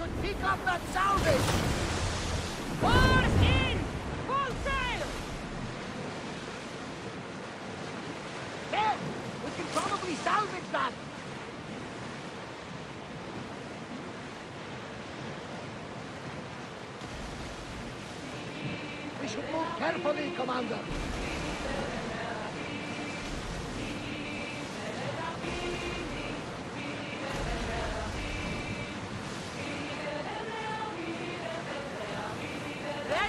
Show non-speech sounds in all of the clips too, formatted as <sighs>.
should pick up that salvage! Oars in! Full sail! There! We can probably salvage that! We should move carefully, Commander.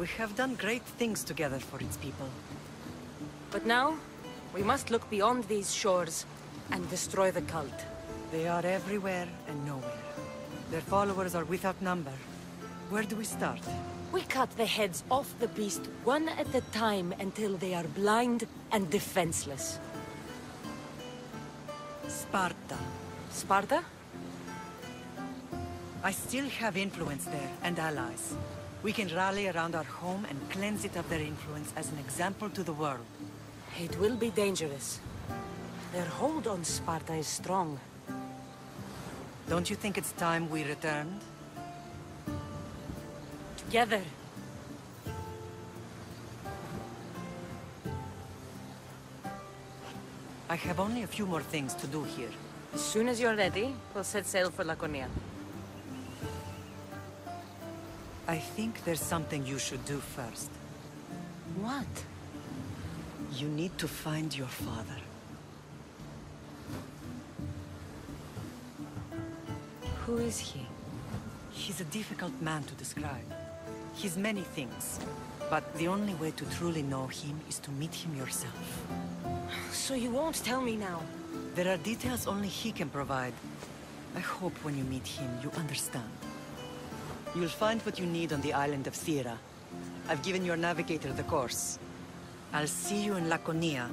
We have done great things together for its people. But now, we must look beyond these shores and destroy the cult. They are everywhere and nowhere. Their followers are without number. Where do we start? We cut the heads off the beast one at a time until they are blind and defenseless. Sparta. Sparta? I still have influence there, and allies. We can rally around our home and cleanse it of their influence as an example to the world. It will be dangerous. Their hold on Sparta is strong. Don't you think it's time we returned? Together. I have only a few more things to do here. As soon as you're ready, we'll set sail for Laconia. I think there's something you should do first. What? You need to find your father. Who is he? He's a difficult man to describe. He's many things, but the only way to truly know him is to meet him yourself. So you won't tell me now? There are details only he can provide. I hope when you meet him, you understand. You'll find what you need on the island of Thera. I've given your navigator the course. I'll see you in Laconia.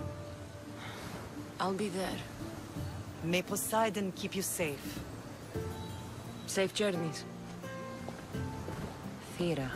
I'll be there. May Poseidon keep you safe. Safe journeys. Thera.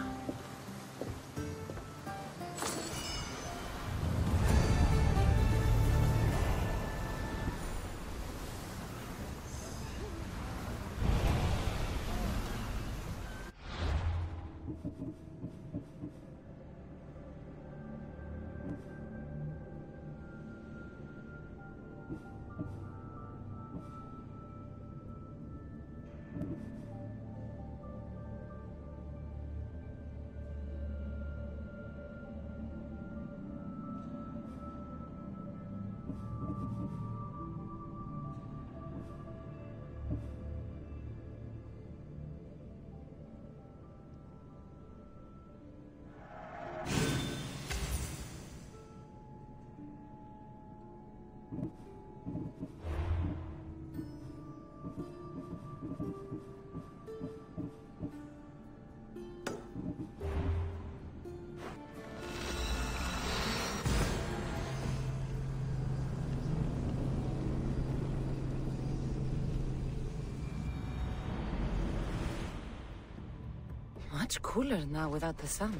Much cooler now without the sun.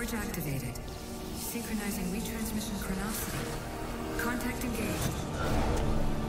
Forge activated. Synchronizing retransmission chronicity. Contact engaged.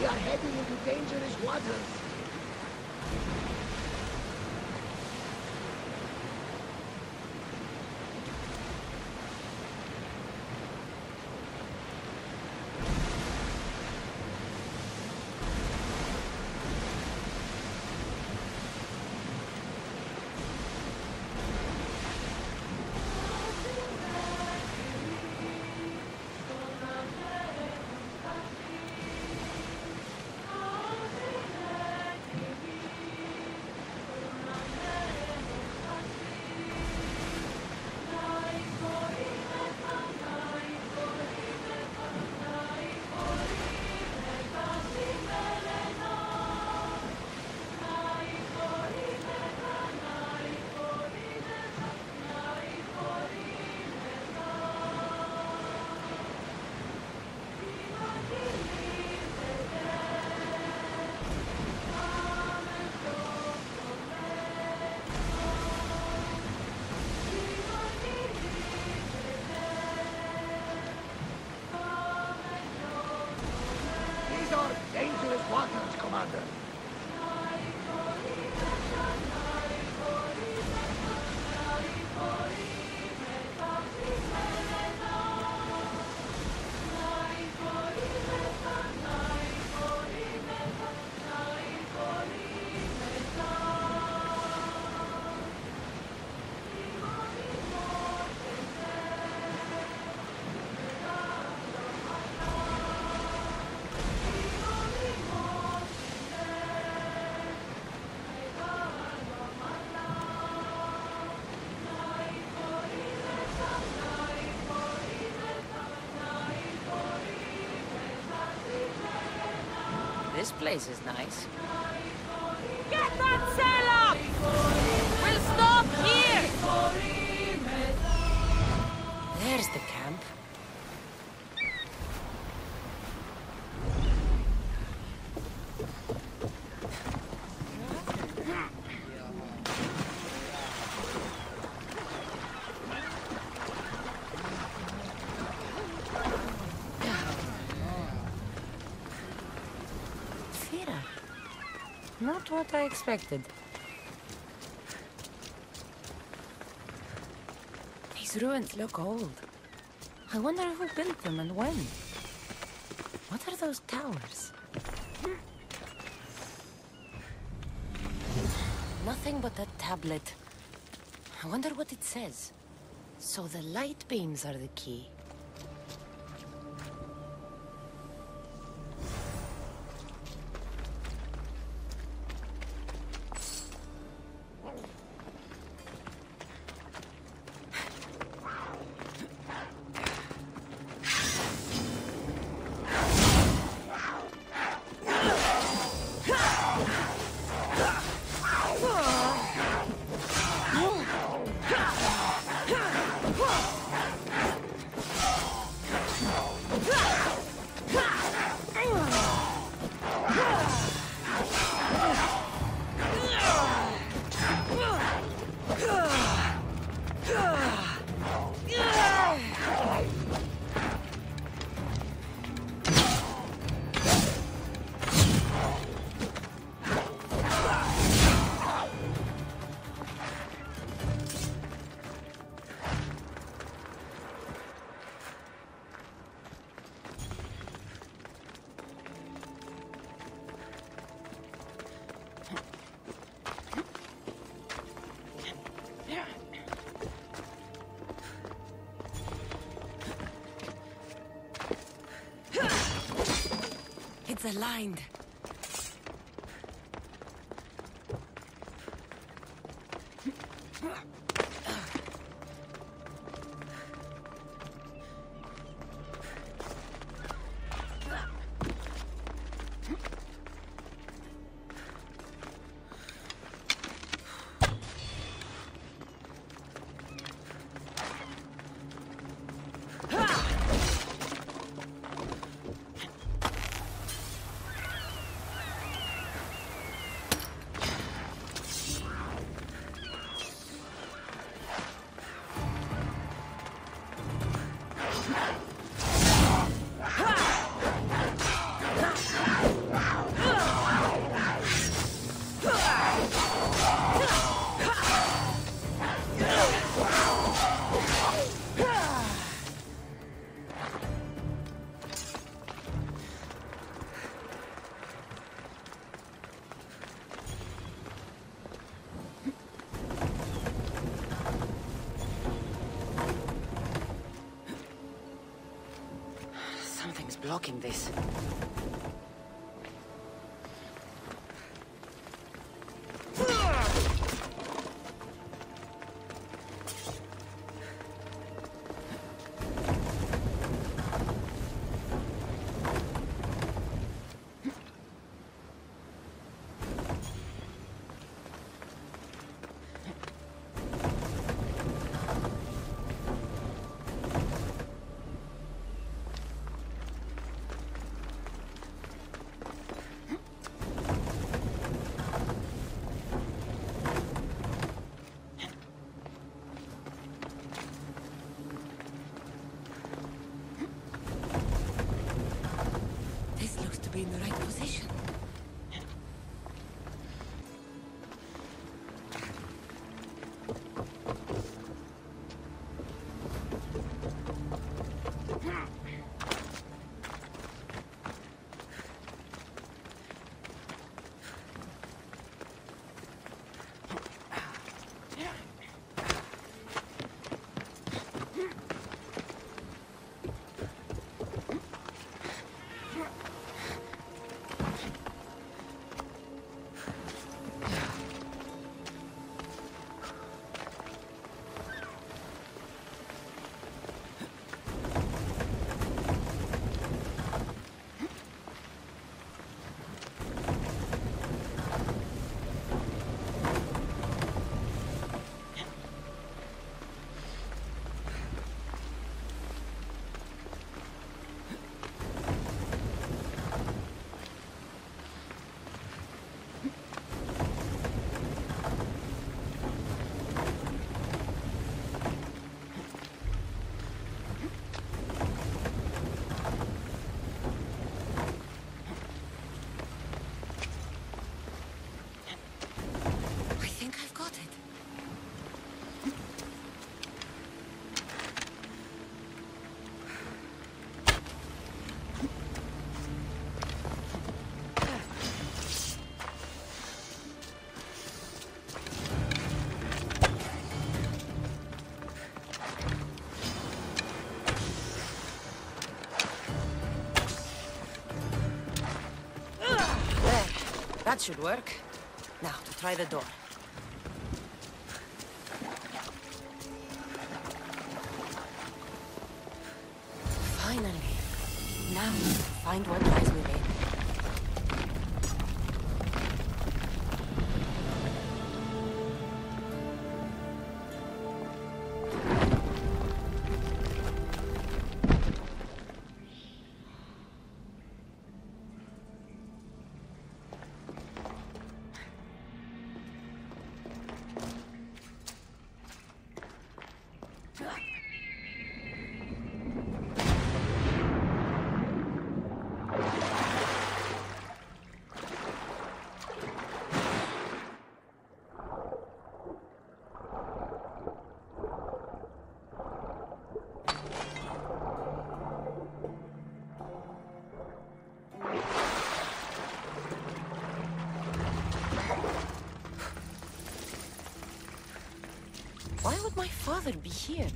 We are heading into dangerous waters. This What I expected. These ruins look old. I wonder who built them and when. What are those towers? Hmm. Nothing but a tablet. I wonder what it says. So the light beams are the key. Aligned. Blocking this? This That should work. Now, to try the door. Father be here?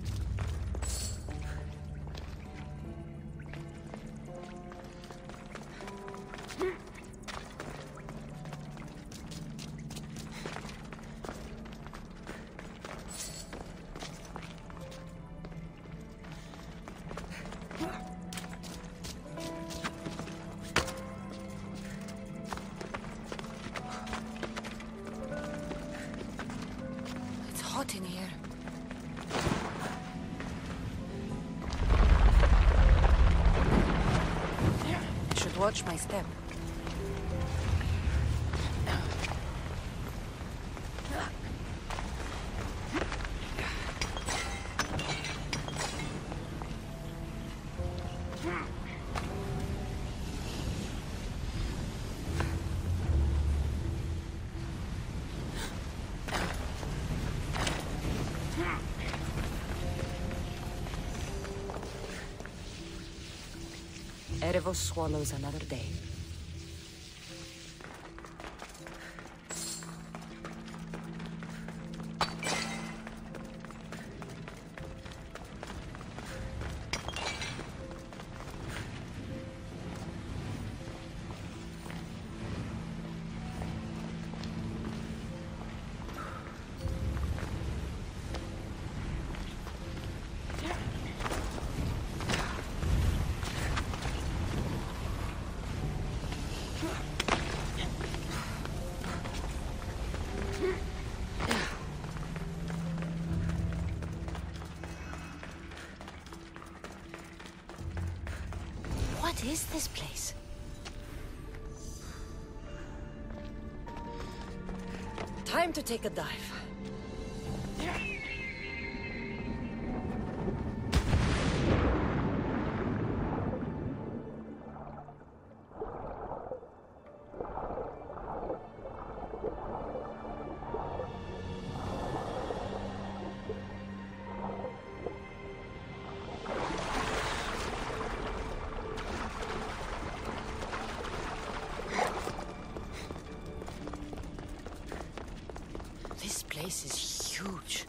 In here. Watch my step. Swallows another day. What is this place? Time to take a dive. Huge.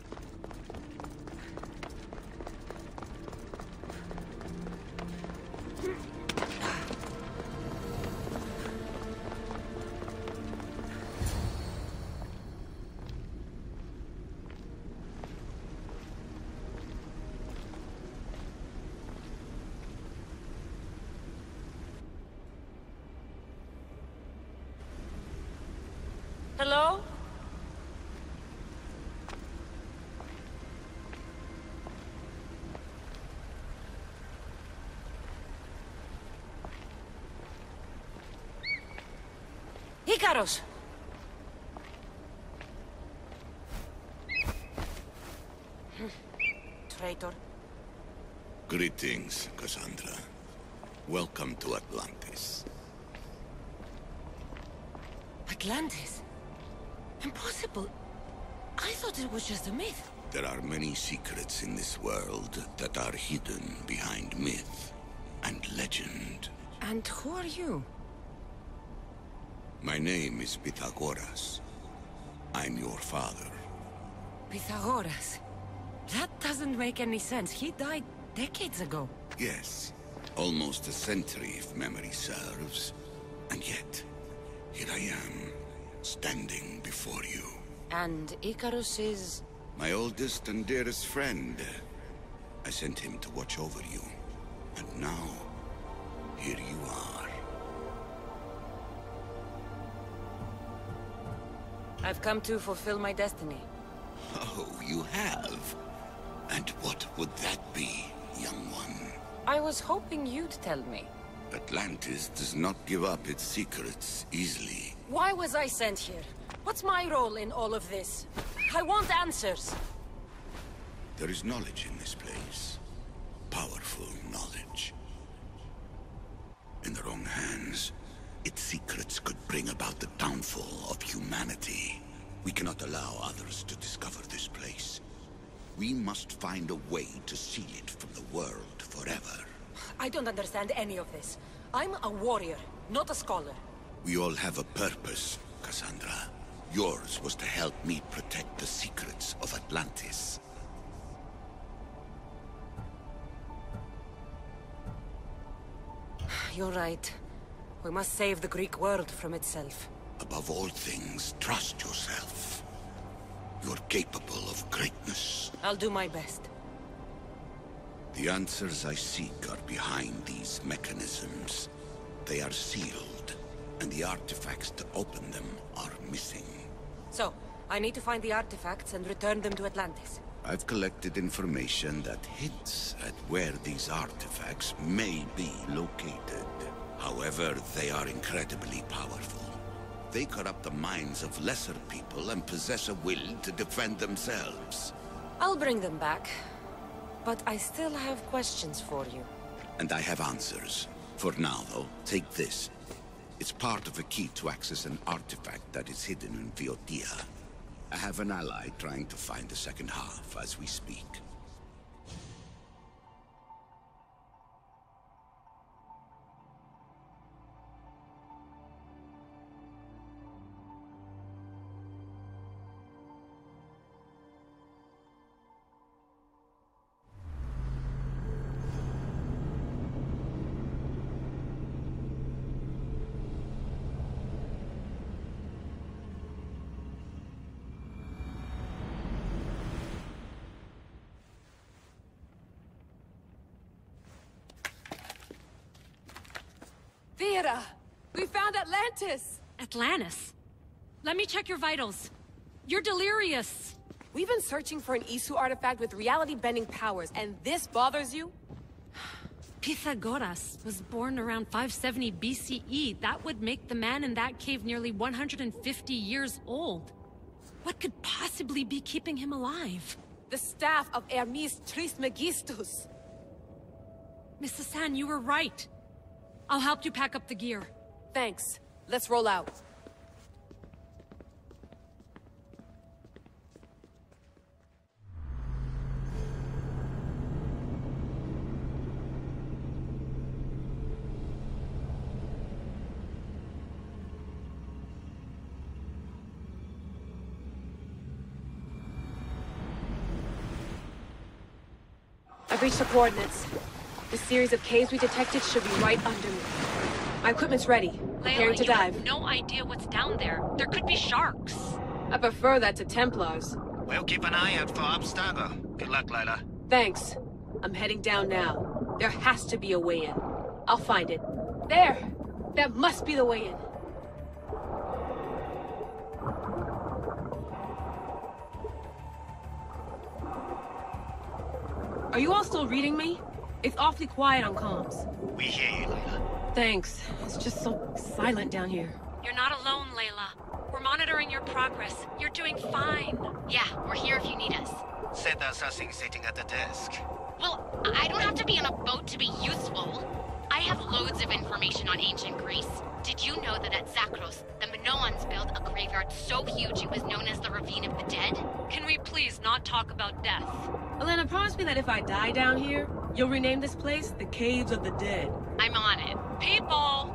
Ikaros! Traitor. Greetings, Cassandra. Welcome to Atlantis. Atlantis? Impossible. I thought it was just a myth. There are many secrets in this world that are hidden behind myth and legend. And who are you? My name is Pythagoras. I'm your father. Pythagoras. That doesn't make any sense. He died decades ago. Yes, almost a century if memory serves. And yet, here I am, standing before you. And Ikaros is... My oldest and dearest friend. I sent him to watch over you. And now, here you are. I've come to fulfill my destiny. Oh, you have? And what would that be, young one? I was hoping you'd tell me. Atlantis does not give up its secrets easily. Why was I sent here? What's my role in all of this? I want answers. There is knowledge in this place. Powerful knowledge. In the wrong hands, its secrets could bring about the downfall of humanity. We cannot allow others to discover this place. We must find a way to seal it from the world forever. I don't understand any of this. I'm a warrior, not a scholar. We all have a purpose, Cassandra. Yours was to help me protect the secrets of Atlantis. You're right. We must save the Greek world from itself. Above all things, trust yourself. You're capable of greatness. I'll do my best. The answers I seek are behind these mechanisms. They are sealed, and the artifacts to open them are missing. So, I need to find the artifacts and return them to Atlantis. I've collected information that hints at where these artifacts may be located. However, they are incredibly powerful. They corrupt the minds of lesser people and possess a will to defend themselves. I'll bring them back. But I still have questions for you. And I have answers. For now, though, take this. It's part of a key to access an artifact that is hidden in Viotia. I have an ally trying to find the second half as we speak. Atlantis! Let me check your vitals. You're delirious. We've been searching for an Isu artifact with reality-bending powers, and this bothers you? <sighs> Pythagoras was born around 570 BCE. That would make the man in that cave nearly 150 years old. What could possibly be keeping him alive? The staff of Hermes Trismegistus. Miss Hassan, you were right. I'll help you pack up the gear. Thanks. Let's roll out. Reached the coordinates. The series of caves we detected should be right under me. My equipment's ready. Preparing to you dive. have no idea what's down there. There could be sharks. I prefer that to Templars. We'll keep an eye out for Abstergo. Good luck, Layla. Thanks. I'm heading down now. There has to be a way in. I'll find it. There! That must be the way in. Are you all still reading me? It's awfully quiet on comms. We hear you, Layla. Thanks. It's just so silent down here. You're not alone, Layla. We're monitoring your progress. You're doing fine. Yeah, we're here if you need us. Said there's nothing sitting at the desk. Well, I don't have to be on a boat to be useful. I have loads of information on ancient Greece. Did you know that at Zakros, the Minoans built a graveyard so huge it was known as the Ravine of the Dead? Can we please not talk about death? Elena, promise me that if I die down here, you'll rename this place the Caves of the Dead. I'm on it. People!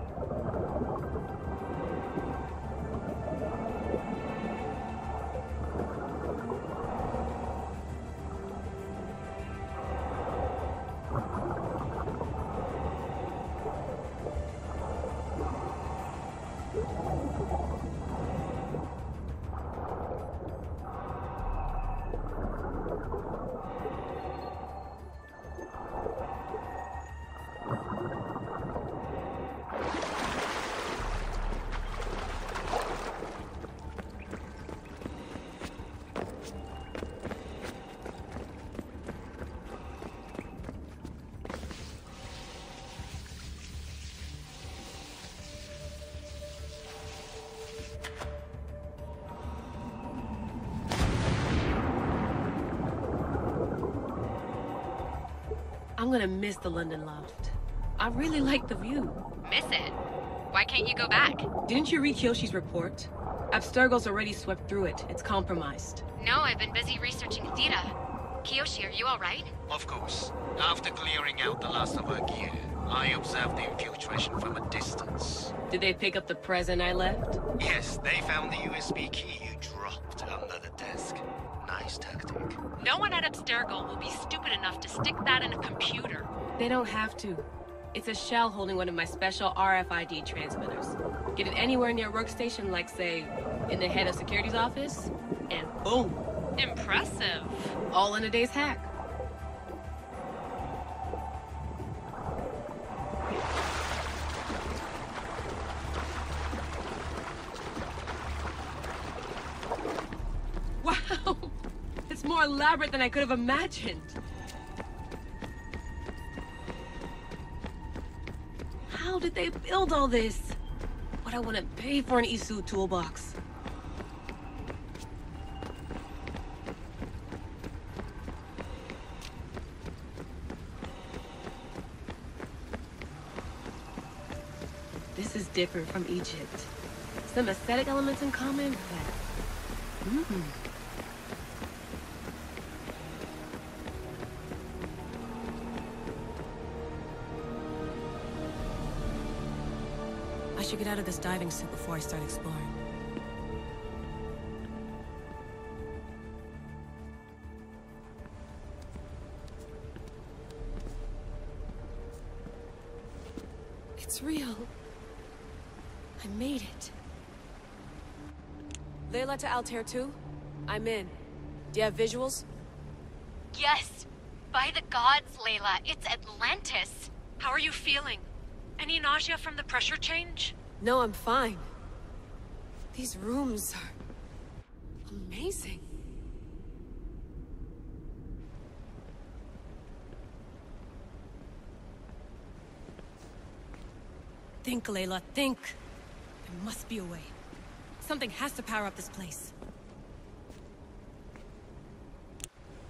I'm gonna miss the London loft. I really like the view. Miss it. Why can't you go back? Didn't you read Kiyoshi's report? Abstergo's already swept through it. It's compromised. No, I've been busy researching Theta. Kiyoshi, are you alright? Of course. After clearing out the last of our gear, I observed the infiltration from a distance. Did they pick up the present I left? Yes, they found the USB key No one at Abstergo will be stupid enough to stick that in a computer. They don't have to. It's a shell holding one of my special RFID transmitters. Get it anywhere near a workstation, like, say, in the head of security's office, and boom, Impressive. all in a day's hack. Elaborate than I could have imagined. How did they build all this? What I want to pay for an Isu toolbox. This is different from Egypt. Some aesthetic elements in common, but... Mm. I should get out of this diving suit before I start exploring. It's real. I made it. Layla to Altair 2? I'm in. Do you have visuals? Yes! By the gods, Layla, it's Atlantis! How are you feeling? Any nausea from the pressure change? No, I'm fine. These rooms are... amazing. Think, Layla, think. There must be a way. Something has to power up this place.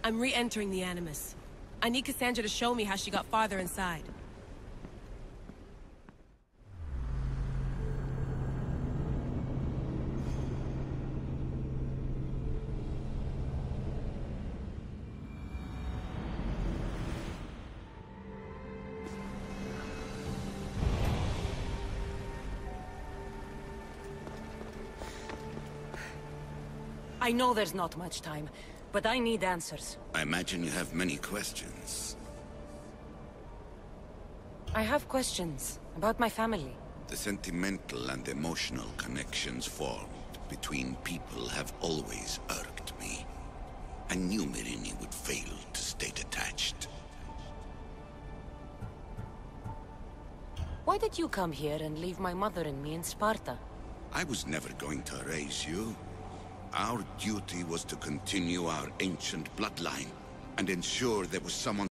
I'm re-entering the Animus. I need Cassandra to show me how she got farther inside. I know there's not much time, but I need answers. I imagine you have many questions. I have questions about my family. The sentimental and emotional connections formed between people have always irked me. I knew Myrrine would fail to stay detached. Why did you come here and leave my mother and me in Sparta? I was never going to raise you. Our duty was to continue our ancient bloodline and ensure there was someone